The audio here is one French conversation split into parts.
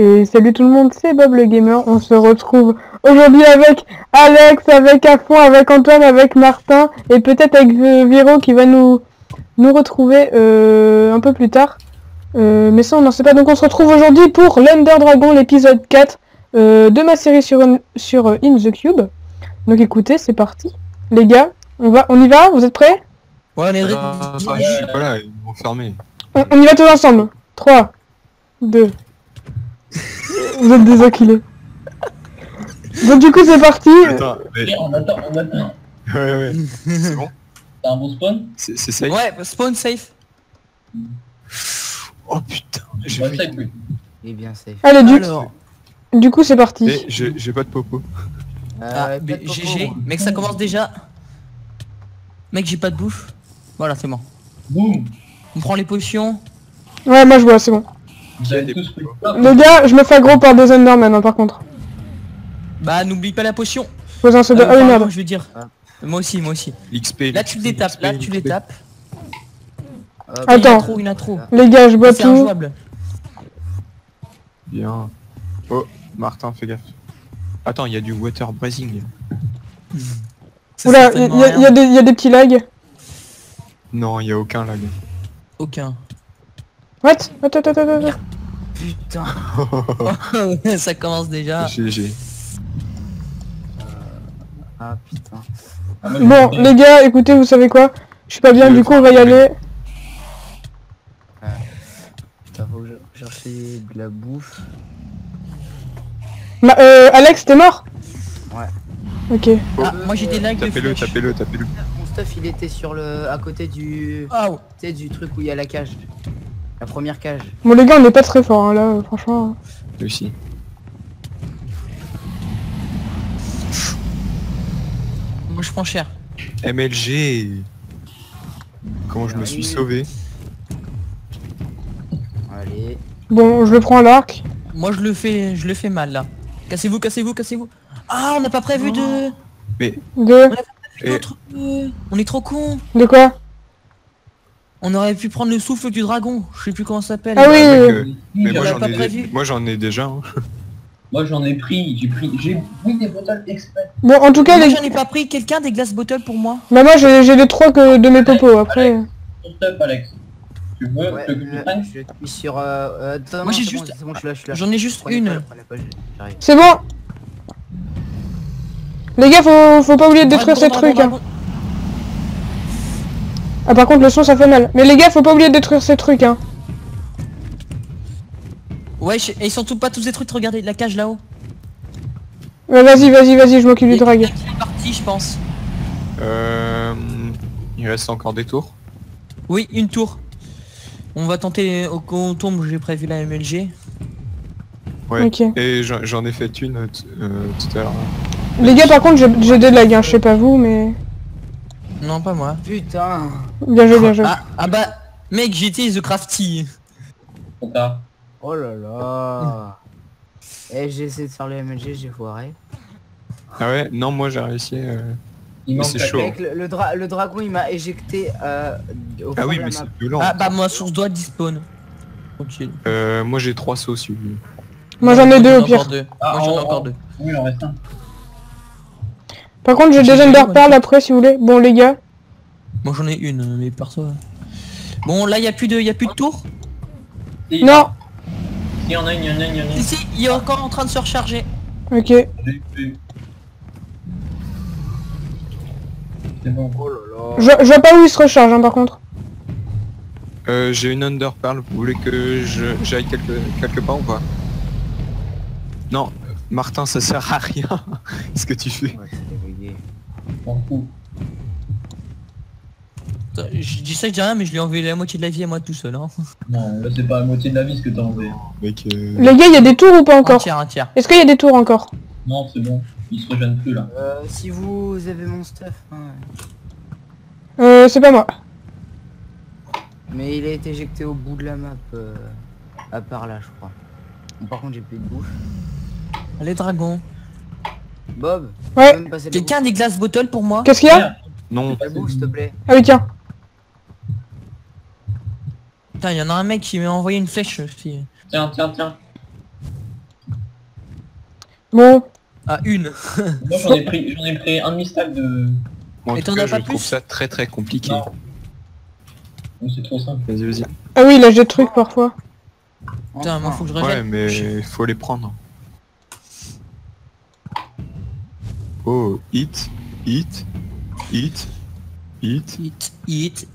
Et salut tout le monde, c'est Bob le Gamer. On se retrouve aujourd'hui avec Alex, avec Afon, avec Antoine, avec Martin et peut-être avec Viro qui va nous, nous retrouver euh, un peu plus tard. Euh, mais ça on n'en sait pas. Donc on se retrouve aujourd'hui pour l'Under Dragon, l'épisode 4 euh, de ma série sur, sur euh, In the Cube. Donc écoutez, c'est parti. Les gars, on, va, on y va? Vous êtes prêts? Ouais, on est Ah, enfin, je suis pas là, ils m'ont fermé. on, on y va tous ensemble. 3, 2. Vous êtes des enculés. Donc du coup c'est parti. Attends, mais... On attend, on attend. Ouais, ouais. C'est bon T'as un bon spawn C'est safe Ouais, spawn safe. Oh putain, j'ai fait... safe, oui. Il est bien safe. Allez du, Alors, du coup c'est parti. Mais j'ai pas de popo. ah, Euh, mais peut-être GG, Popo. mec, ça commence déjà. Mec, j'ai pas de bouffe. Voilà, c'est bon. Boum On prend les potions. Ouais moi je vois, c'est bon. Vous avez tous pris Ah, Les gars, je me fais aggro par des Enderman hein, par contre. Bah, n'oublie pas la potion. Faut un soda. Euh, Ah oui pardon, merde. je veux dire. Ah. Moi aussi, moi aussi. XP. Là, tu les tapes, là, tu les tapes. Euh, Il y en a Attends. a trop. Les gars, je bois tout. injouable. Bien. Oh, Martin, fais gaffe. Attends, il y a du water breathing. C'est Oula, il y, y a des petits lags. Non, il y a aucun lag. Aucun. What? Attends, attends, attends, attends. Putain. ça commence déjà. GG. Ah putain. Ah, Bon, les gars, écoutez, vous savez quoi? Je suis pas bien, Je du coup on va y aller. Putain, faut que je cherche de la bouffe. Ma- euh, Alex, t'es mort? Ouais. Ok. Ah, moi j'ai des lags de Tapez-le, tapez-le, tapez-le. Mon stuff il était sur le. à côté du. Ah. Tu sais, du truc où il y a la cage. La première cage. Bon les gars, on est pas très fort hein, là, euh, franchement. Réussi. moi je prends cher. MLG. Comment je me suis sauvé Allez. Bon, je le prends à l'arc. Moi je le fais, je le fais mal là. Cassez-vous, cassez-vous, cassez-vous. Ah, on n'a pas prévu de. De... Et- d'autres, euh, On est trop con. De quoi? On aurait pu prendre le souffle du dragon. Je sais plus comment ça s'appelle. Ah oui, euh, euh, mais moi j'en pas ai, prévu. moi j'en ai déjà. hein. Moi j'en ai pris, j'ai pris, j'ai pris des bottles exprès. Bon, en tout cas, Moi les... j'en ai pas pris. Quelqu'un des glass bottles pour moi. bah moi j'ai j'ai les trois que de mes popos, après... euh. Alex. Tu veux Ouais, que je le- te prenne je suis sur. Euh, euh, attends, Moi, j'ai juste- bon. J'en ai juste une. C'est bon Les gars, faut, faut pas oublier de détruire ces trucs. Hein. Ah par contre, le son ça fait mal. Mais les gars, faut pas oublier de détruire ces trucs. Hein. Ouais, je- et ils sont tous pas tous détruits. Regardez la cage là-haut. Ouais, vas-y, vas-y, vas-y, je m'occupe Il du drag. est parti, je pense. Euh... Il reste encore des tours. Oui, une tour. On va tenter au qu'on tombe. J'ai prévu la MLG. Ouais. Ok. Et j'en ai fait une euh, euh, tout à l'heure. Les gars, par contre, j'ai j'ai des lags, hein. je sais pas vous, mais... Non, pas moi. Putain. Bien joué, bien joué. Ah, ah bah, mec, j'utilise The Crafty. Oh là là. Eh, j'ai essayé de faire le MLG, j'ai foiré. Ah ouais Non, moi j'ai réussi. euh, Il c'est chaud. Mec, le, le dra- le dragon il m'a éjecté euh, au Ah oui, mais c'est violent. Ah bah, moi, source doigt despawn. Tranquille. Euh, moi j'ai trois sauts suivis. Moi j'en ai deux au pire. deux. Ah, Moi j'en ai oh, encore oh. deux. Oui, il en reste un. Par contre, j'ai Pearl ouais. après si vous voulez. Bon les gars, Moi j'en ai une, mais perso. ouais. Bon là y a plus de y a plus de tours. Si, non Il y en a une, il y en a une, il y en a une. Ici, il est encore en train de se recharger. Ok. C'est bon. Oh là là. Je, je vois pas où il se recharge hein, par contre. Euh, j'ai une Under Pearl. Vous voulez que je j'aille quelque, quelque part ou pas? Non, euh, Martin, ça sert à rien. ce que tu fais. Ouais. M'en fous. Je dis ça, je dis rien, mais je lui ai enlevé la moitié de la vie à moi tout seul. Hein. Non, là c'est pas la moitié de la vie ce que t'as enlevé. Mec, euh, Les gars, il y a des tours ou pas Un encore tiers, un tiers. Est-ce qu'il y a des tours encore Non, c'est bon. Il se régène plus là. Euh, si vous avez mon stuff, hein, Euh, c'est pas moi. mais il a été éjecté au bout de la map, euh, à part là, je crois. Par contre, j'ai plus de bouffe. Les dragons. Bob, Ouais. Quelqu'un a des glace bottles pour moi Qu'est-ce qu'il y a non. s'il te plaît. Ah oui, tiens. Putain, il y en a un mec qui m'a envoyé une flèche aussi. Tiens, tiens, tiens. Bon, Ah, une. Moi j'en ai pris j'en ai pris un demi-stack de. Bon, en Et tout t'en cas, as pas je trouve plus ça très très compliqué. Non. C'est trop simple. Vas-y, vas-y. ah oui, là j'ai des trucs parfois. Putain, moi faut que je Ouais, rejette. mais faut les prendre. Oh, hit, hit, hit, hit. Hit, hit.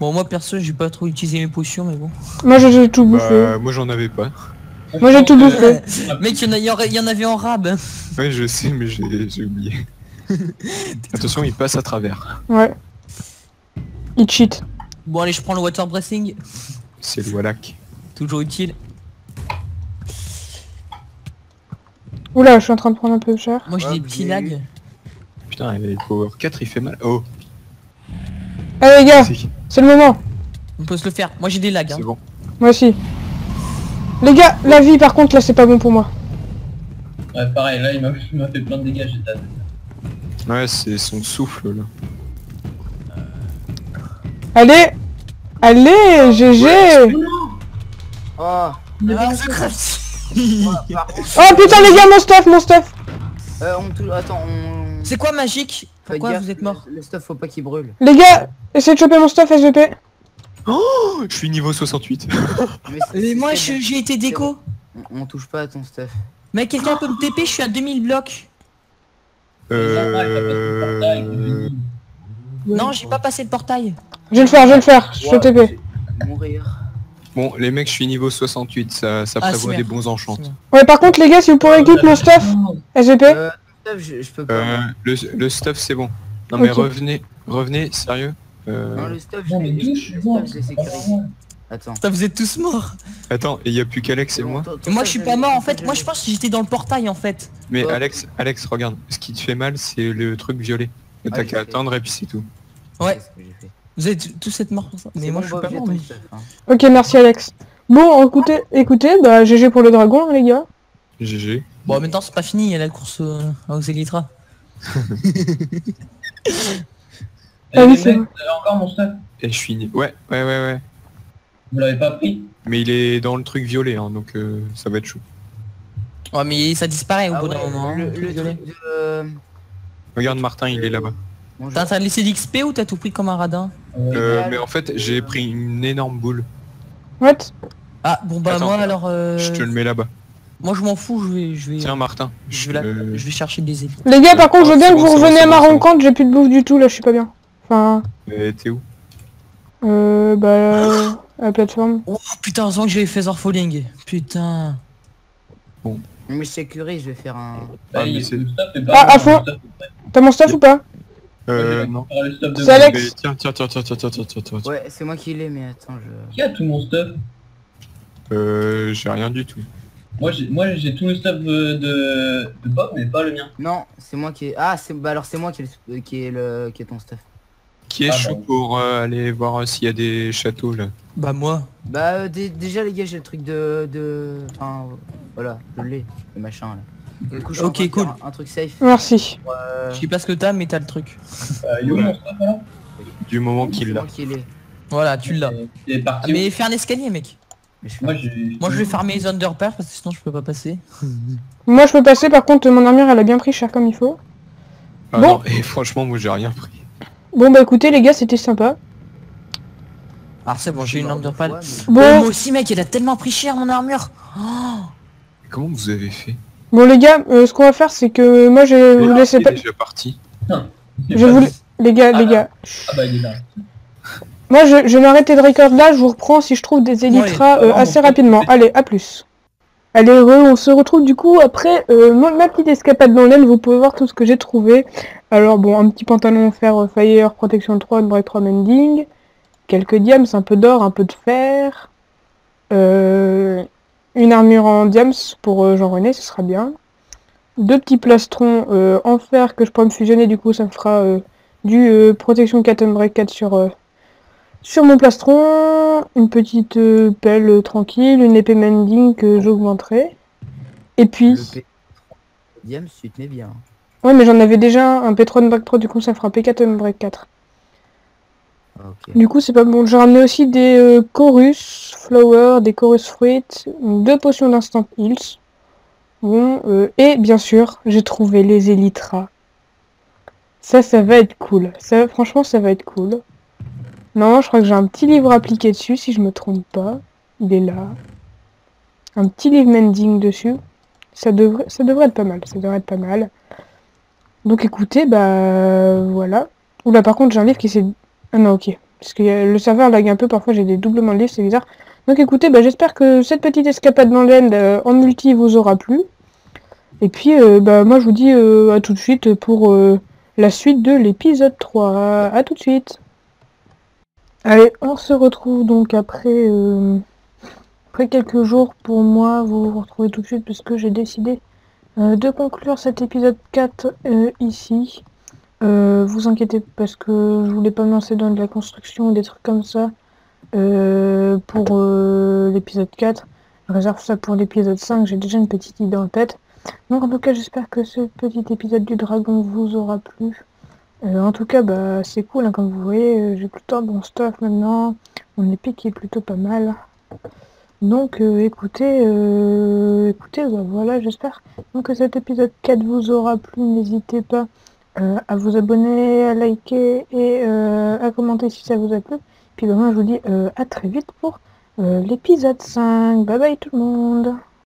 Bon, moi perso, j'ai pas trop utilisé mes potions, mais bon. Moi j'ai tout bouffé. Bah, moi j'en avais pas. Moi, j'ai tout bouffé. que- Mec, il y, en a- il y en a- il y en avait en rab. hein. Ouais, je sais, mais j'ai j'ai oublié. Attention, il passe à travers. Ouais. Il cheat. Bon, allez, je prends le water breathing. C'est le Wallach. Toujours utile. Oula, je suis en train de prendre un peu cher. Moi, j'ai des vous petits lags. Putain, et Power 4 il fait mal. Oh, Allez les gars, c'est le moment. On peut se le faire. Moi, j'ai des lags. hein. c'est bon. Moi aussi. Les gars, la vie par contre là c'est pas bon pour moi. Ouais, pareil, là il m'a il fait plein de dégâts, j'étais Ouais, c'est son souffle là. Allez Allez GG Oh, The Contre, Oh putain les gars, mon stuff, mon stuff euh, on Attends, on... C'est quoi magique? Pourquoi gaffe, vous êtes mort? Le, le stuff, faut pas qu'il brûle. Les gars, essayez de choper mon stuff SVP. Oh, je suis niveau 68. Mais Mais moi, j'ai été déco. On, on touche pas à ton stuff. Mec, quelqu'un peut me TP, je suis à 2000 blocs. Euh... Non, j'ai pas passé le portail. Je vais le faire, je vais le faire, je TP. Mourir. Bon, les mecs, je suis niveau 68, ça, ça Ah, prévoit des bons enchants. Ouais par contre les gars, si vous pourrez équiper mon stuff SVP. Euh, stuff, je, je peux pas. Euh, le, le stuff, c'est bon. Non mais revenez, revenez, sérieux. Euh, Non, le stuff, je l'ai le stuff, sécurisé. Attends. Putain, vous êtes tous morts. Attends, et il y a plus qu'Alex et moi moi, stuff, je suis pas mort en fait. stuff, Moi, je pense que j'étais dans le portail en fait. Mais Oh. Alex, Alex, regarde, ce qui te fait mal, c'est le truc violet. Ah, T'as je qu'à attendre et puis c'est tout. Ouais. Vous êtes tous êtes morts pour ça. Mais moi, bon, je suis pas mort. mais- hein. Ok merci Alex. Bon écoutez, écoutez, bah GG pour le dragon les gars. GG. Bon, maintenant, c'est pas fini. Il y a la course euh, à Ah oui, c'est encore mon stuff? Et je suis... Ouais, ouais, ouais, ouais. Vous l'avez pas pris? Mais il est dans le truc violet, hein, donc euh, ça va être chaud. Ouais, mais ça disparaît au Ah bout ouais, d'un moment. le, le le violet. truc de... Regarde Martin, il est là-bas. T'as laissé l'XP ou t'as tout pris comme un radin? Euh, mais en fait, j'ai pris une énorme boule. What? Ah, bon, bah, Attends. moi, alors. euh, Je te le mets là-bas. Moi, je m'en fous. Je vais, je vais, Tiens Martin. je vais, la- euh, je vais chercher des élites. Les gars par contre je veux bien C'est que bon, vous c'est bon, reveniez c'est à ma bon, c'est bon. rencontre, j'ai plus de bouffe du tout là, je suis pas bien. Enfin, euh, T'es où? euh, bah, à la plateforme. Oh putain, heureusement que j'ai fait Falling. Putain. Mais je sécurise, je vais faire un... Ah, mais c'est- Ah, bon, à fond. T'as mon stuff ou pas? Euh, non. faire le stuff de C'est. Alex. Tiens, tiens, tiens, tiens, tiens, tiens, tiens, tiens. Ouais, c'est moi qui l'ai, mais attends, je... Qui a tout mon stuff Euh, j'ai rien du tout. Moi j'ai moi j'ai tout le stuff de, de, de Bob mais pas le mien. Non, c'est moi qui ai... Ah, c'est... Bah alors c'est moi qui ai, le... qui, est le... qui est ton stuff. Qui est Ah, chaud bon. pour euh, aller voir euh, s'il y a des châteaux là Bah, moi. Bah euh, dé- déjà les gars, j'ai le truc de... de... Enfin, voilà, je l'ai, le machin là. Du coup, je Ok, cool. Un, un truc safe. Merci. euh, Je sais pas ce que t'as, mais t'as le truc. Euh, Ouais. alors Du moment qu'il l'a. Voilà, tu l'as. Ah, mais fais un escalier, mec. Mais je suis Moi je vais farmer les underpairs parce que sinon, je peux pas passer. Moi je peux passer par contre mon armure elle a bien pris cher comme il faut. Ah Bon. non, et franchement, moi j'ai rien pris. Bon bah écoutez les gars c'était sympa. Alors, c'est bon, j'ai une Oh, Bon, moi aussi, mec, il a tellement pris cher mon armure. Oh Comment vous avez fait? Bon les gars, euh, ce qu'on va faire c'est que moi je vais vous laisser Il pas... est déjà parti. Je. Les gars, les Ah. gars. Ah bah il est là. Moi je, je vais m'arrêter de record là, je vous reprends si je trouve des élytras Ouais, euh, assez rapidement. Allez, à plus. Allez, heureux, on se retrouve du coup après euh, ma, ma petite escapade dans l'aile, vous pouvez voir tout ce que j'ai trouvé. Alors bon, un petit pantalon fer euh, Fire, protection 3, break 3 mending, quelques diams, un peu d'or, un peu de fer, euh, une armure en diams pour euh, Jean-René, ce sera bien. Deux petits plastrons euh, en fer que je pourrais me fusionner, du coup ça me fera euh, du protection 4 break 4 sur, sur mon plastron, une petite pelle tranquille, une épée mending que j'augmenterai. Et puis. Diams, tu tenais bien. ouais mais j'en avais déjà un P3 break 3, du coup ça fera un P4 break 4. Du coup c'est pas bon. J'ai ramené aussi des euh, chorus flower, des chorus fruits, deux potions d'instant heals. Bon, euh, et bien sûr, j'ai trouvé les Elytras. Ça, ça va être cool. Ça, franchement, ça va être cool. Non, je crois que j'ai un petit livre appliqué dessus, si je me trompe pas. Il est là. Un petit livre mending dessus. Ça devrait, ça devrait être pas mal. Ça devrait être pas mal. Donc écoutez, bah voilà. Oula, par contre, j'ai un livre qui s'est... Ah non, ok. Parce que euh, le serveur lag un peu, parfois j'ai des doublements de livres, c'est bizarre. Donc écoutez, bah, j'espère que cette petite escapade dans l'end euh, en multi vous aura plu. Et puis, euh, bah, moi je vous dis euh, à tout de suite pour la suite de l'épisode 3. À tout de suite. Allez, on se retrouve donc après, après quelques jours pour moi. Vous vous retrouvez tout de suite parce que j'ai décidé de conclure cet épisode 4 euh, ici. Euh, vous inquiétez parce que je voulais pas me lancer dans de la construction ou des trucs comme ça euh, pour euh, l'épisode 4. Je réserve ça pour l'épisode 5, j'ai déjà une petite idée en tête. Donc en tout cas j'espère que ce petit épisode du dragon vous aura plu. Euh, en tout cas bah c'est cool hein, comme vous voyez, euh, j'ai plutôt un bon stuff maintenant. Mon épée qui est plutôt pas mal. Donc euh, écoutez, euh, écoutez, bah, voilà, j'espère que cet épisode 4 vous aura plu. N'hésitez pas euh, à vous abonner, à liker et euh, à commenter si ça vous a plu. Puis moi je vous dis euh, à très vite pour euh, l'épisode 5. Bye bye tout le monde